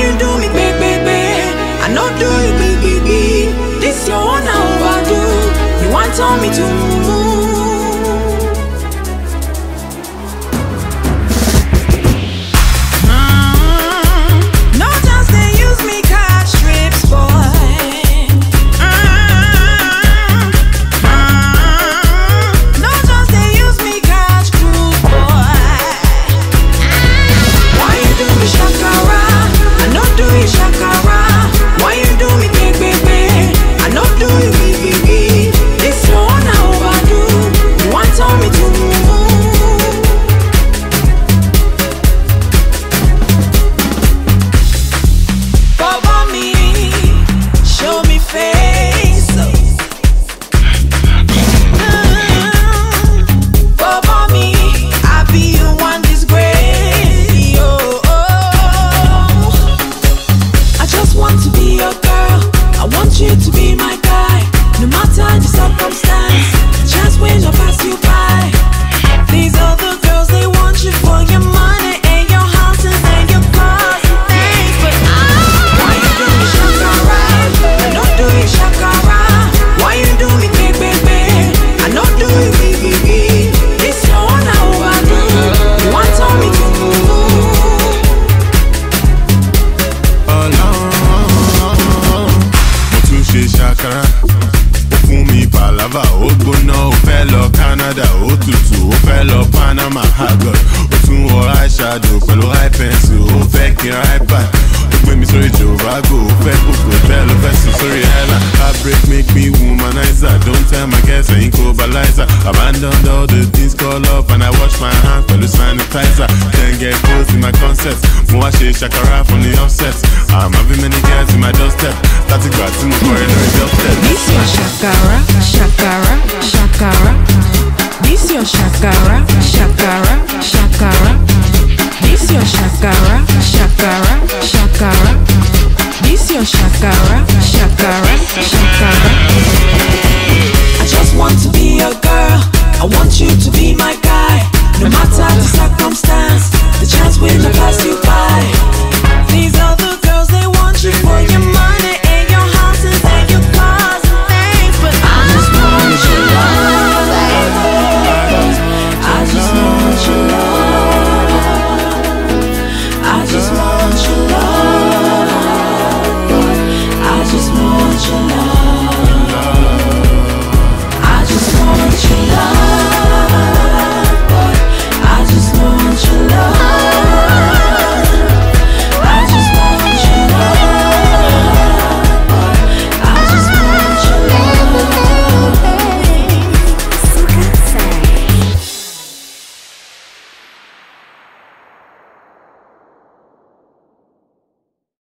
you do me, baby, baby? I know do you, baby, baby. This your wanna overdo You want on me to you to be panama hagod ó tún wọ eyeshadow pẹ̀lú eye pencil ó fẹ́ kí n ipad ó gbé mi sórí jovago ó fẹ́ kókò tẹ́lẹ̀ ó fẹ́ sùn sórí airline heartbreak make me womanizer don't tell my girls ẹ̀yin cobalizer. Abandoned all the things call up and i wash my hands pẹ̀lú sanitizer. Then get close in my concept mo wá ṣe ṣàkàrà from the offset. I'm having many girls in my doorstep. Láti gbà tí mo kọrin lórí dubstep. This your shakara, shakara, shakara, shakara, shakara. This your shakara, shakara, shakara.